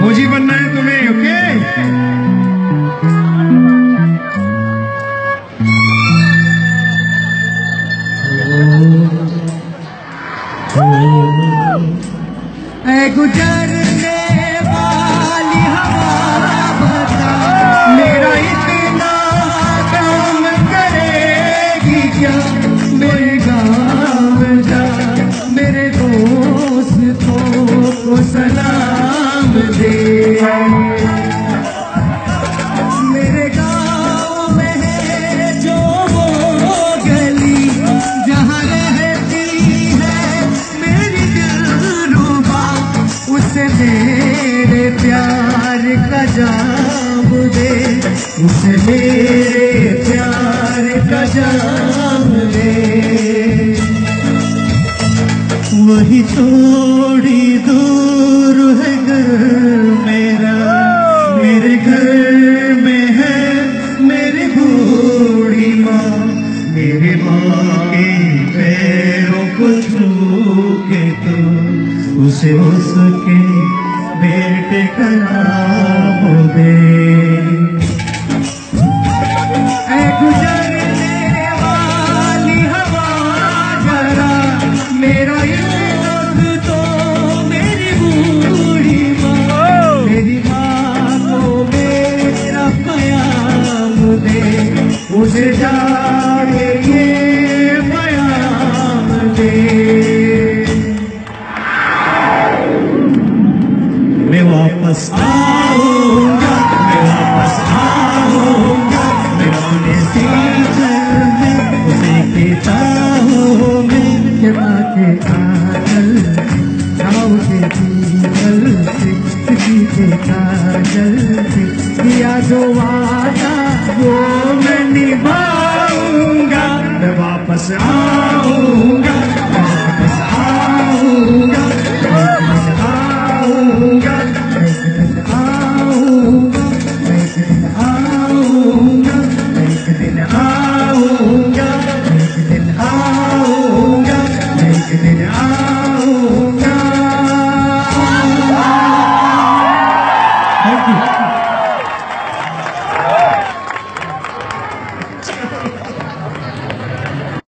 فوجی بننا ہے تمہیں اوکے اے گزرنے میرے پیار کا جام دے۔ اسے میرے پیار کا جام دے۔ وہی تھوڑی دور ہے گھر میرا۔ میرے گھر میں ہے میری بوڑھی ماں۔ میرے ماں کے پیروں کو چھو تو اسے اس کے بیٹے کرام دے والی ہوا جرا میرا عشق تو میری بوڑھی میری ماں میرا پیام دے اسے جا واپس آؤں گا، میں واپس آؤں گا میں رونے سے میں اسے کہتا ہوں میں، کہ ماں کے کاجل جاؤ کے دیگل سے، کسی کے کاجل سے، کیا جو وعدہ، وہ میں نبھاؤں گا، میں واپس آؤں